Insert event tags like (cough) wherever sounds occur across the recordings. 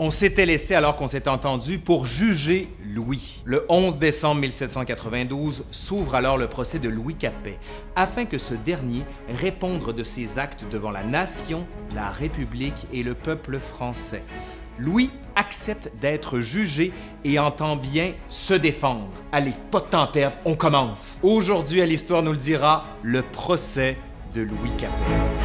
On s'était laissé alors qu'on s'est entendu pour juger Louis. Le 11 décembre 1792 s'ouvre alors le procès de Louis Capet, afin que ce dernier réponde de ses actes devant la nation, la République et le peuple français. Louis accepte d'être jugé et entend bien se défendre. Allez, pas de temps à perdre, on commence. Aujourd'hui à l'Histoire nous le dira, le procès de Louis Capet.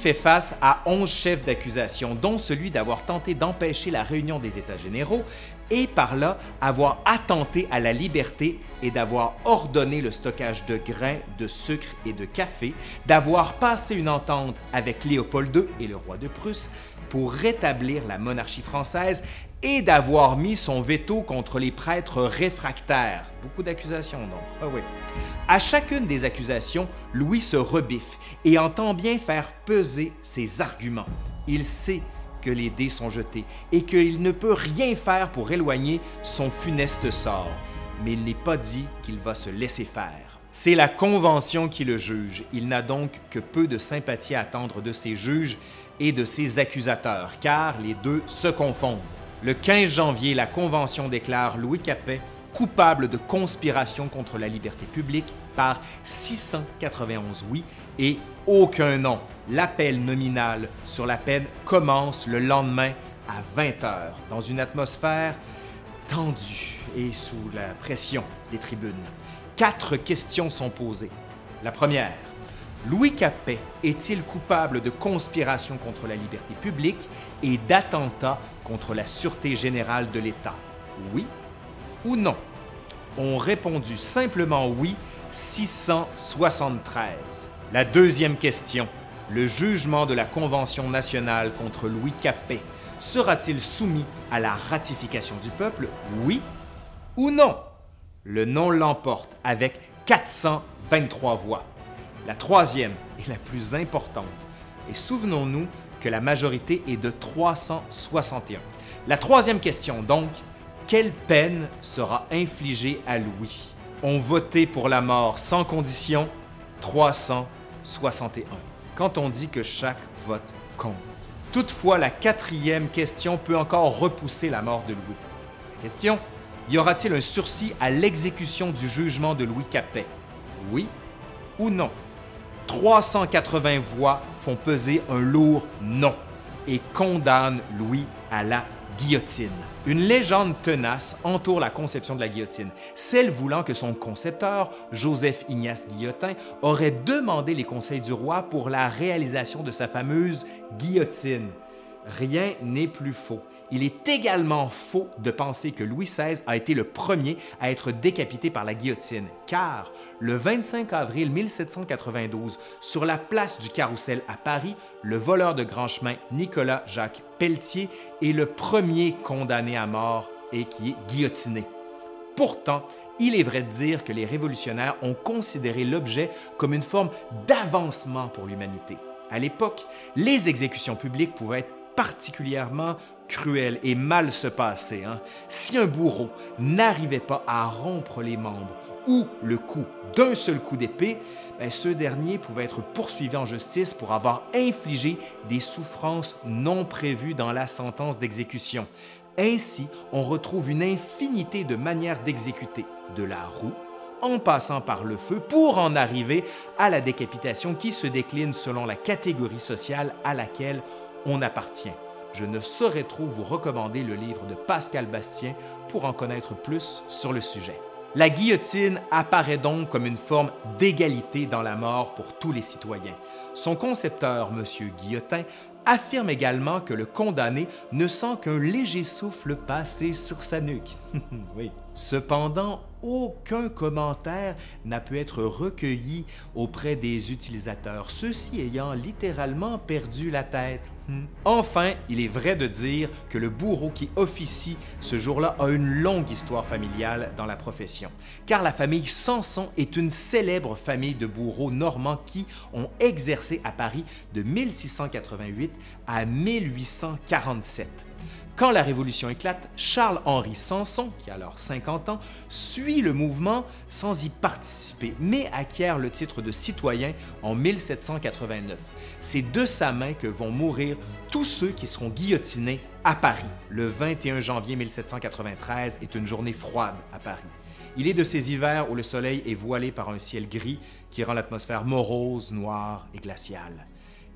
Fait face à 11 chefs d'accusation, dont celui d'avoir tenté d'empêcher la réunion des États généraux et par là avoir attenté à la liberté et d'avoir ordonné le stockage de grains, de sucre et de café, d'avoir passé une entente avec Léopold II et le roi de Prusse pour rétablir la monarchie française et d'avoir mis son veto contre les prêtres réfractaires. Beaucoup d'accusations, donc. Ah oui. À chacune des accusations, Louis se rebiffe et entend bien faire peser ses arguments. Il sait que les dés sont jetés et qu'il ne peut rien faire pour éloigner son funeste sort. Mais il n'est pas dit qu'il va se laisser faire. C'est la Convention qui le juge. Il n'a donc que peu de sympathie à attendre de ses juges et de ses accusateurs, car les deux se confondent. Le 15 janvier, la Convention déclare Louis Capet coupable de conspiration contre la liberté publique par 691 oui et aucun non. L'appel nominal sur la peine commence le lendemain à 20 heures, dans une atmosphère tendue et sous la pression des tribunes. Quatre questions sont posées. La première, Louis Capet est-il coupable de conspiration contre la liberté publique et d'attentat contre la sûreté générale de l'État? Oui ou non? Ont répondu simplement oui 673. La deuxième question, le jugement de la Convention nationale contre Louis Capet sera-t-il soumis à la ratification du peuple? Oui ou non? Le non l'emporte avec 423 voix. La troisième est la plus importante. Et souvenons-nous que la majorité est de 361. La troisième question, donc, quelle peine sera infligée à Louis? Ont voté pour la mort sans condition 361. Quand on dit que chaque vote compte. Toutefois, la quatrième question peut encore repousser la mort de Louis. Question, y aura-t-il un sursis à l'exécution du jugement de Louis Capet? Oui ou non? 380 voix font peser un lourd non et condamnent Louis à la guillotine. Une légende tenace entoure la conception de la guillotine, celle voulant que son concepteur, Joseph Ignace Guillotin, aurait demandé les conseils du roi pour la réalisation de sa fameuse guillotine. Rien n'est plus faux. Il est également faux de penser que Louis XVI a été le premier à être décapité par la guillotine, car le 25 avril 1792, sur la place du Carrousel à Paris, le voleur de grand chemin Nicolas Jacques Pelletier est le premier condamné à mort et qui est guillotiné. Pourtant, il est vrai de dire que les révolutionnaires ont considéré l'objet comme une forme d'avancement pour l'humanité. À l'époque, les exécutions publiques pouvaient être particulièrement cruel et mal se passer hein. si un bourreau n'arrivait pas à rompre les membres ou le cou d'un seul coup d'épée, ben, ce dernier pouvait être poursuivi en justice pour avoir infligé des souffrances non prévues dans la sentence d'exécution. Ainsi, on retrouve une infinité de manières d'exécuter, de la roue en passant par le feu pour en arriver à la décapitation qui se décline selon la catégorie sociale à laquelle on appartient. Je ne saurais trop vous recommander le livre de Pascal Bastien pour en connaître plus sur le sujet. La guillotine apparaît donc comme une forme d'égalité dans la mort pour tous les citoyens. Son concepteur, M. Guillotin, affirme également que le condamné ne sent qu'un léger souffle passer sur sa nuque. (laughs) oui. Cependant, aucun commentaire n'a pu être recueilli auprès des utilisateurs, ceux-ci ayant littéralement perdu la tête. Hmm. Enfin, il est vrai de dire que le bourreau qui officie ce jour-là a une longue histoire familiale dans la profession, car la famille Sanson est une célèbre famille de bourreaux normands qui ont exercé à Paris de 1688 à 1847. Quand la Révolution éclate, Charles-Henri Sanson, qui a alors 50 ans, suit le mouvement sans y participer, mais acquiert le titre de citoyen en 1789. C'est de sa main que vont mourir tous ceux qui seront guillotinés à Paris. Le 21 janvier 1793 est une journée froide à Paris. Il est de ces hivers où le soleil est voilé par un ciel gris qui rend l'atmosphère morose, noire et glaciale.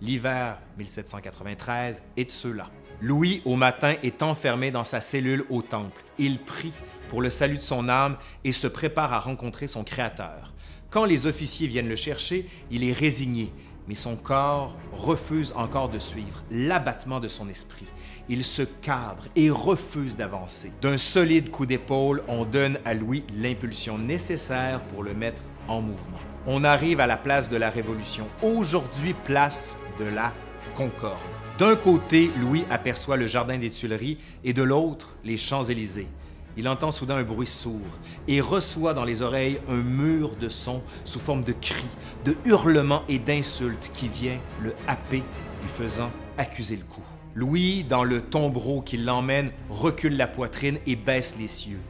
L'hiver 1793 est de ceux-là. Louis, au matin, est enfermé dans sa cellule au temple. Il prie pour le salut de son âme et se prépare à rencontrer son Créateur. Quand les officiers viennent le chercher, il est résigné, mais son corps refuse encore de suivre l'abattement de son esprit. Il se cabre et refuse d'avancer. D'un solide coup d'épaule, on donne à Louis l'impulsion nécessaire pour le mettre en mouvement. On arrive à la place de la Révolution, aujourd'hui place de la Concorde. D'un côté, Louis aperçoit le jardin des Tuileries et de l'autre, les Champs-Élysées. Il entend soudain un bruit sourd et reçoit dans les oreilles un mur de sons sous forme de cris, de hurlements et d'insultes qui vient le happer, lui faisant accuser le coup. Louis, dans le tombereau qui l'emmène, recule la poitrine et baisse les cieux.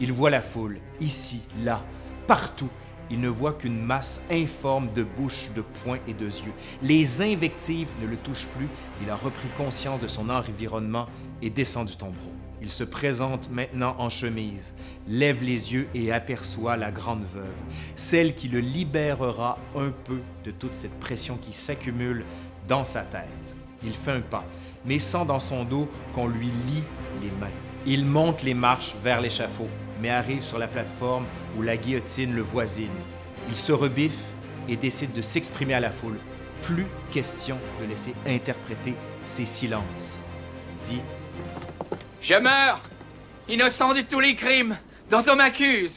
Il voit la foule, ici, là, partout, il ne voit qu'une masse informe de bouches, de poings et de yeux. Les invectives ne le touchent plus. Il a repris conscience de son environnement et descend du tombeau. Il se présente maintenant en chemise, lève les yeux et aperçoit la grande veuve, celle qui le libérera un peu de toute cette pression qui s'accumule dans sa tête. Il fait un pas, mais sent dans son dos qu'on lui lie les mains. Il monte les marches vers l'échafaud mais arrive sur la plateforme où la guillotine le voisine. Il se rebiffe et décide de s'exprimer à la foule. Plus question de laisser interpréter ses silences. Il dit Je meurs, innocent de tous les crimes dont on m'accuse.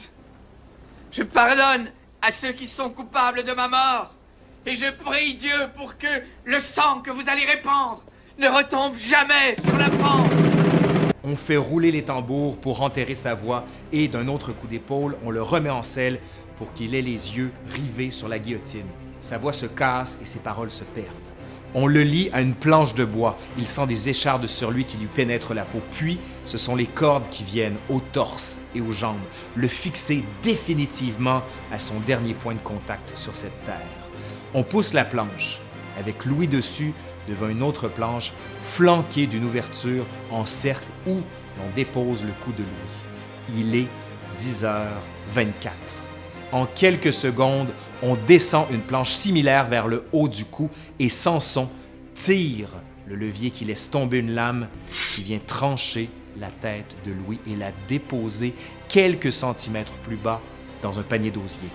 Je pardonne à ceux qui sont coupables de ma mort. Et je prie Dieu pour que le sang que vous allez répandre ne retombe jamais sur la France on fait rouler les tambours pour enterrer sa voix et d'un autre coup d'épaule, on le remet en selle pour qu'il ait les yeux rivés sur la guillotine. Sa voix se casse et ses paroles se perdent. On le lie à une planche de bois. Il sent des échardes sur lui qui lui pénètrent la peau. Puis, ce sont les cordes qui viennent au torse et aux jambes, le fixer définitivement à son dernier point de contact sur cette terre. On pousse la planche. Avec Louis dessus, devant une autre planche flanquée d'une ouverture en cercle où l'on dépose le coup de Louis. Il est 10h24. En quelques secondes, on descend une planche similaire vers le haut du cou et Samson tire le levier qui laisse tomber une lame qui vient trancher la tête de Louis et la déposer quelques centimètres plus bas dans un panier d'osier.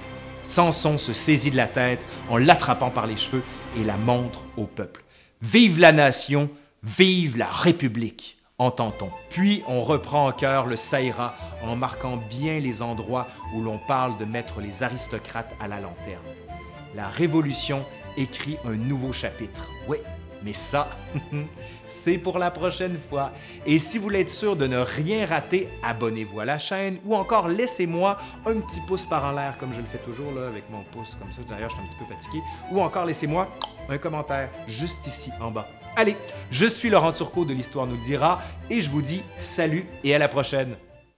Samson se saisit de la tête en l'attrapant par les cheveux et la montre au peuple. Vive la nation, vive la République, entend-on. Puis on reprend en cœur le Saïra en marquant bien les endroits où l'on parle de mettre les aristocrates à la lanterne. La Révolution écrit un nouveau chapitre. Mais ça, (laughs) c'est pour la prochaine fois. Et si vous voulez être sûr de ne rien rater, abonnez-vous à la chaîne ou encore laissez-moi un petit pouce par en l'air comme je le fais toujours avec mon pouce comme ça. D'ailleurs, je suis un petit peu fatigué. Ou encore laissez-moi un commentaire juste ici en bas. Allez, je suis Laurent Turcot de l'Histoire nous dira et je vous dis salut et à la prochaine.